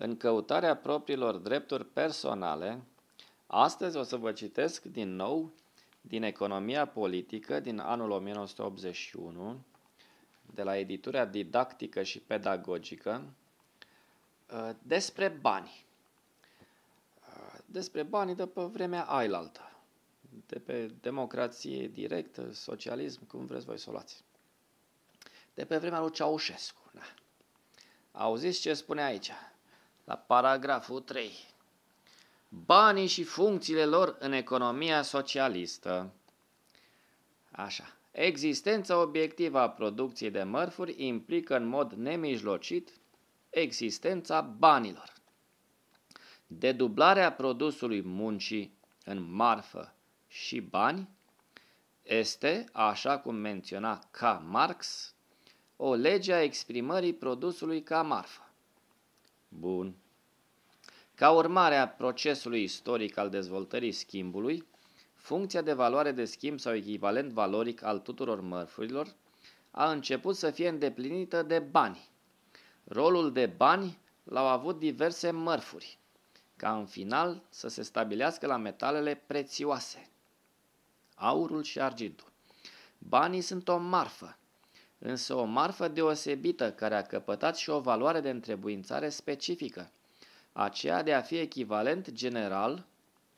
în căutarea propriilor drepturi personale, astăzi o să vă citesc din nou din Economia Politică din anul 1981, de la editura didactică și pedagogică, uh, despre bani. Uh, despre banii de pe vremea ailaltă, de pe democrație directă, socialism, cum vreți voi să o luați. De pe vremea lui Ceaușescu. Da. Auziți ce spune aici? La paragraful 3. Banii și funcțiile lor în economia socialistă. Așa. Existența obiectivă a producției de mărfuri implică în mod nemijlocit existența banilor. Dedublarea produsului muncii în marfă și bani este, așa cum menționa ca Marx, o lege a exprimării produsului ca marfă. Bun. Ca urmare a procesului istoric al dezvoltării schimbului, funcția de valoare de schimb sau echivalent valoric al tuturor mărfurilor a început să fie îndeplinită de bani. Rolul de bani l-au avut diverse mărfuri, ca în final să se stabilească la metalele prețioase, aurul și argintul. Banii sunt o marfă, însă o marfă deosebită care a căpătat și o valoare de întrebuințare specifică, aceea de a fi echivalent general,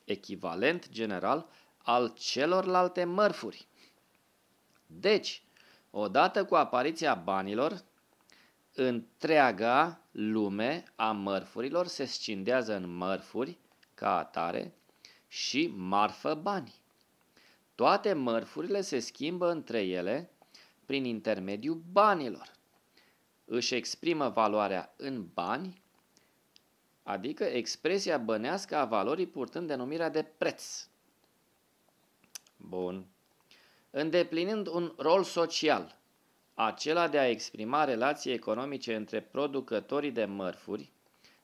echivalent general al celorlalte mărfuri. Deci, odată cu apariția banilor, întreaga lume a mărfurilor se scindează în mărfuri ca atare și marfă bani. Toate mărfurile se schimbă între ele prin intermediul banilor. Își exprimă valoarea în bani, adică expresia bănească a valorii purtând denumirea de preț. Bun. Îndeplinind un rol social, acela de a exprima relații economice între producătorii de mărfuri,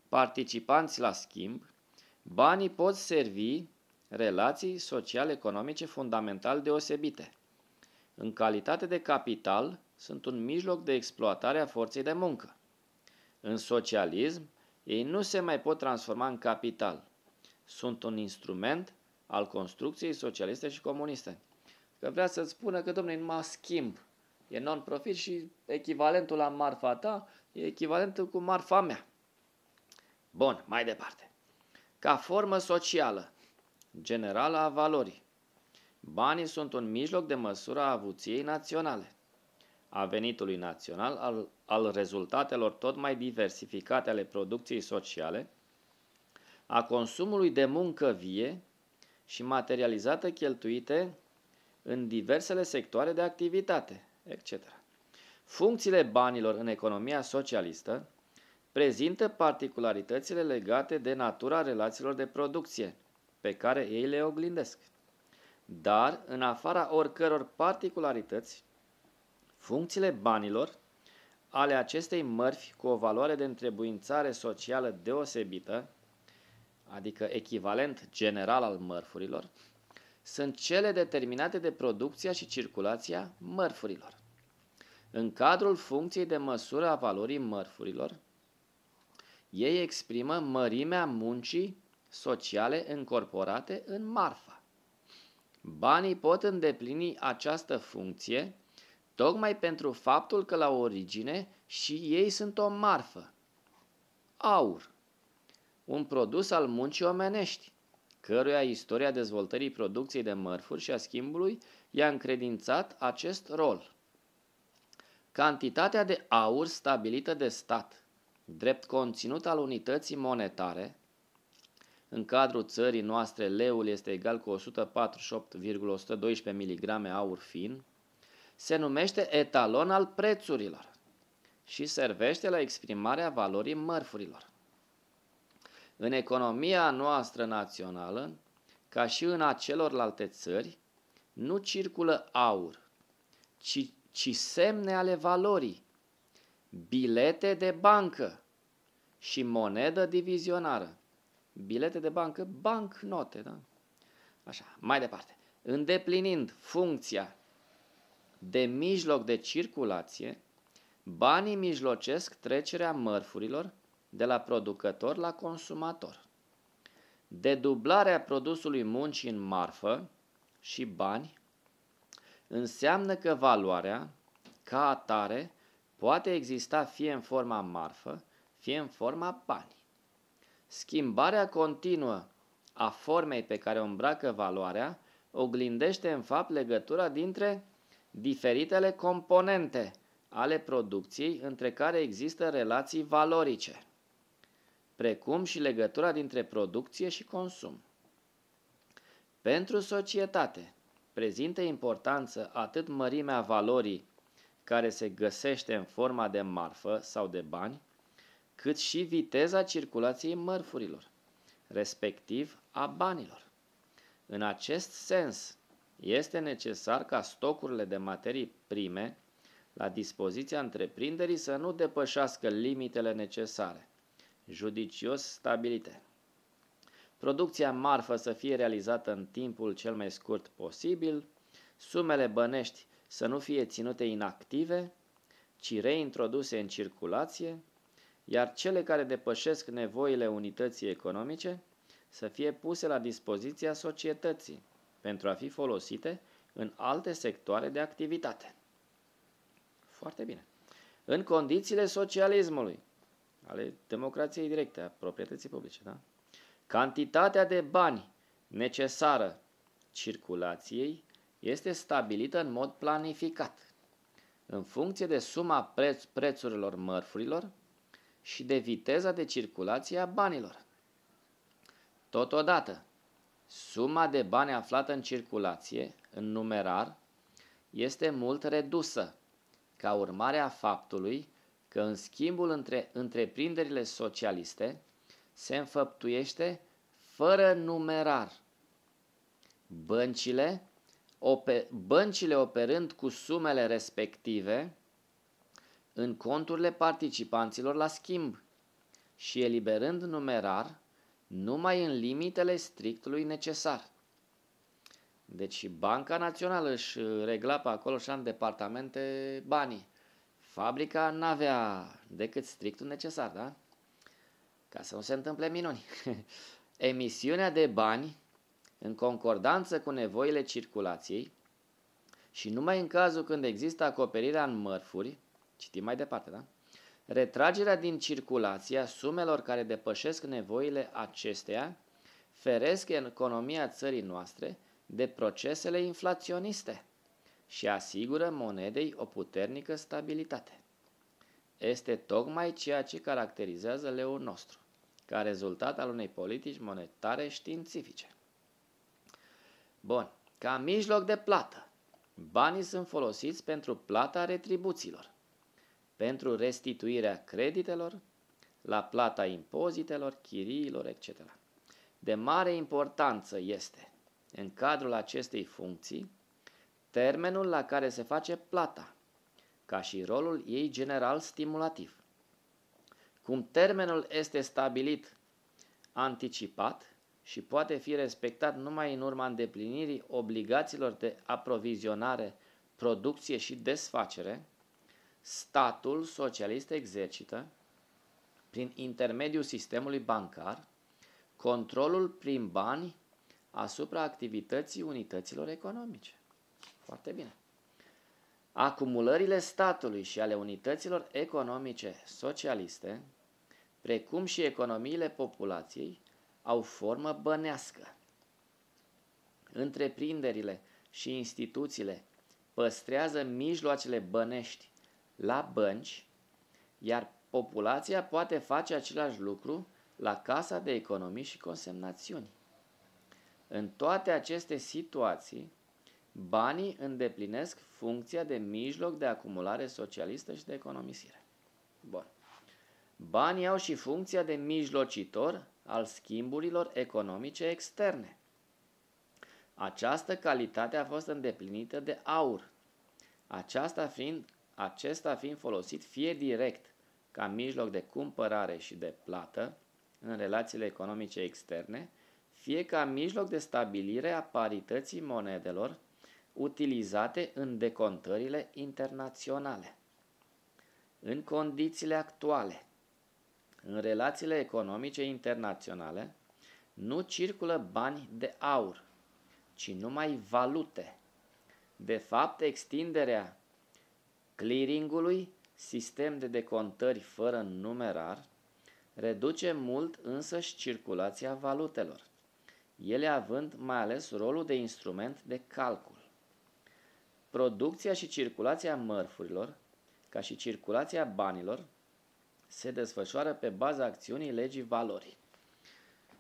participanți la schimb, banii pot servi relații social-economice fundamental deosebite – în calitate de capital, sunt un mijloc de exploatare a forței de muncă. În socialism, ei nu se mai pot transforma în capital. Sunt un instrument al construcției socialiste și comuniste. Că vrea să-ți spună că, domnule, numai schimb. E non-profit și echivalentul la marfa ta e echivalentul cu marfa mea. Bun, mai departe. Ca formă socială, generală a valorii, Banii sunt un mijloc de măsură a avuției naționale, a venitului național, al, al rezultatelor tot mai diversificate ale producției sociale, a consumului de muncă vie și materializată cheltuite în diversele sectoare de activitate, etc. Funcțiile banilor în economia socialistă prezintă particularitățile legate de natura relațiilor de producție, pe care ei le oglindesc. Dar, în afara oricăror particularități, funcțiile banilor ale acestei mărfi cu o valoare de întrebuințare socială deosebită, adică echivalent general al mărfurilor, sunt cele determinate de producția și circulația mărfurilor. În cadrul funcției de măsură a valorii mărfurilor, ei exprimă mărimea muncii sociale încorporate în marfa. Banii pot îndeplini această funcție tocmai pentru faptul că la origine și ei sunt o marfă. Aur, un produs al muncii omenești, căruia istoria dezvoltării producției de mărfuri și a schimbului i-a încredințat acest rol. Cantitatea de aur stabilită de stat, drept conținut al unității monetare, în cadrul țării noastre, leul este egal cu 148,112 mg aur fin. Se numește etalon al prețurilor și servește la exprimarea valorii mărfurilor. În economia noastră națională, ca și în acelorlalte țări, nu circulă aur, ci, ci semne ale valorii, bilete de bancă și monedă divizionară bilete de bancă, bancnote, da? Așa, mai departe. Îndeplinind funcția de mijloc de circulație, banii mijlocesc trecerea mărfurilor de la producător la consumator. Dedublarea produsului muncii în marfă și bani înseamnă că valoarea, ca atare, poate exista fie în forma marfă, fie în forma bani. Schimbarea continuă a formei pe care o îmbracă valoarea oglindește în fapt legătura dintre diferitele componente ale producției între care există relații valorice, precum și legătura dintre producție și consum. Pentru societate prezintă importanță atât mărimea valorii care se găsește în forma de marfă sau de bani, cât și viteza circulației mărfurilor, respectiv a banilor. În acest sens, este necesar ca stocurile de materii prime la dispoziția întreprinderii să nu depășească limitele necesare, judicios stabilite. Producția marfă să fie realizată în timpul cel mai scurt posibil, sumele bănești să nu fie ținute inactive, ci reintroduse în circulație, iar cele care depășesc nevoile unității economice să fie puse la dispoziția societății pentru a fi folosite în alte sectoare de activitate. Foarte bine. În condițiile socialismului, ale democrației directe, a proprietății publice, da? cantitatea de bani necesară circulației este stabilită în mod planificat, în funcție de suma preț prețurilor mărfurilor și de viteza de circulație a banilor. Totodată, suma de bani aflată în circulație, în numerar, este mult redusă, ca urmare a faptului că în schimbul între întreprinderile socialiste se înfăptuiește fără numerar. Băncile, ope, băncile operând cu sumele respective în conturile participanților la schimb și eliberând numerar numai în limitele strictului necesar. Deci Banca Națională își regla pe acolo și în departamente banii. Fabrica n-avea decât strictul necesar, da? Ca să nu se întâmple minuni. Emisiunea de bani în concordanță cu nevoile circulației și numai în cazul când există acoperirea în mărfuri, citim mai departe, da? Retragerea din circulație a sumelor care depășesc nevoile acesteia feresc în economia țării noastre de procesele inflaționiste și asigură monedei o puternică stabilitate. Este tocmai ceea ce caracterizează leul nostru, ca rezultat al unei politici monetare științifice. Bun, ca mijloc de plată, banii sunt folosiți pentru plata retribuțiilor pentru restituirea creditelor, la plata impozitelor, chiriilor, etc. De mare importanță este, în cadrul acestei funcții, termenul la care se face plata, ca și rolul ei general stimulativ. Cum termenul este stabilit anticipat și poate fi respectat numai în urma îndeplinirii obligațiilor de aprovizionare, producție și desfacere, statul socialist exercită, prin intermediul sistemului bancar, controlul prin bani asupra activității unităților economice. Foarte bine. Acumulările statului și ale unităților economice socialiste, precum și economiile populației, au formă bănească. Întreprinderile și instituțiile păstrează mijloacele bănești la bănci, iar populația poate face același lucru la Casa de Economii și Consemnațiuni. În toate aceste situații, banii îndeplinesc funcția de mijloc de acumulare socialistă și de economisire. Bun. Banii au și funcția de mijlocitor al schimburilor economice externe. Această calitate a fost îndeplinită de aur, aceasta fiind acesta fiind folosit fie direct ca mijloc de cumpărare și de plată în relațiile economice externe, fie ca mijloc de stabilire a parității monedelor utilizate în decontările internaționale. În condițiile actuale, în relațiile economice internaționale nu circulă bani de aur, ci numai valute. De fapt, extinderea clearingului, sistem de decontări fără numerar, reduce mult însăși circulația valutelor, ele având mai ales rolul de instrument de calcul. Producția și circulația mărfurilor, ca și circulația banilor, se desfășoară pe baza acțiunii legii valorii.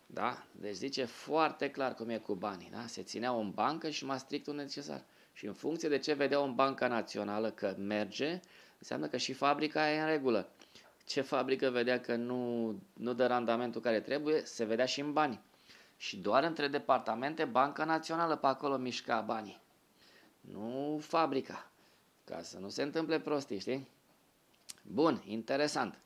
Da? Deci zice foarte clar cum e cu banii. Da? Se țineau în bancă și mai strictul necesar. Și în funcție de ce vedeau în banca națională că merge, înseamnă că și fabrica e în regulă. Ce fabrică vedea că nu, nu dă randamentul care trebuie, se vedea și în bani. Și doar între departamente, Banca Națională pe acolo mișca banii. Nu fabrica. Ca să nu se întâmple prostii, știi? Bun, interesant.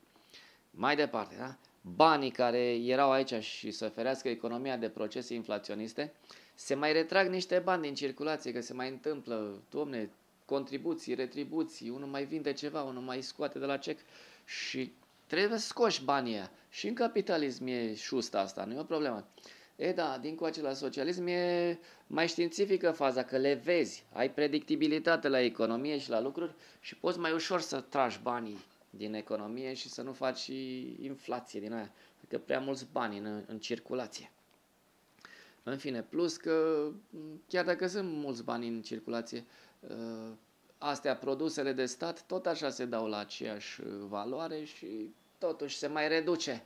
Mai departe, da? Banii care erau aici și să ferească economia de procese inflaționiste, se mai retrag niște bani din circulație, că se mai întâmplă, domne, contribuții, retribuții, unul mai vinde ceva, unul mai scoate de la cec și trebuie să scoși banii aia. Și în capitalism e șust asta, nu e o problemă. E da, din cu acela socialism e mai științifică faza, că le vezi, ai predictibilitate la economie și la lucruri și poți mai ușor să tragi banii din economie și să nu faci inflație din aia, adică prea mulți bani în, în circulație. În fine, plus că chiar dacă sunt mulți bani în circulație, ă, astea, produsele de stat, tot așa se dau la aceeași valoare și totuși se mai reduce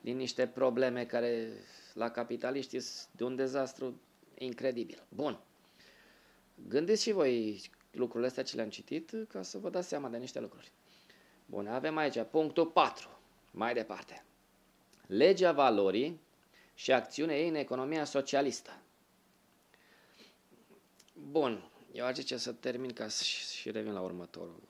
din niște probleme care la capitaliști sunt de un dezastru incredibil. Bun. Gândiți și voi lucrurile astea ce le-am citit ca să vă dați seama de niște lucruri. Bun, avem aici punctul 4. Mai departe. Legea valorii și acțiunea ei în economia socialistă. Bun, eu aș zice să termin ca și revin la următorul.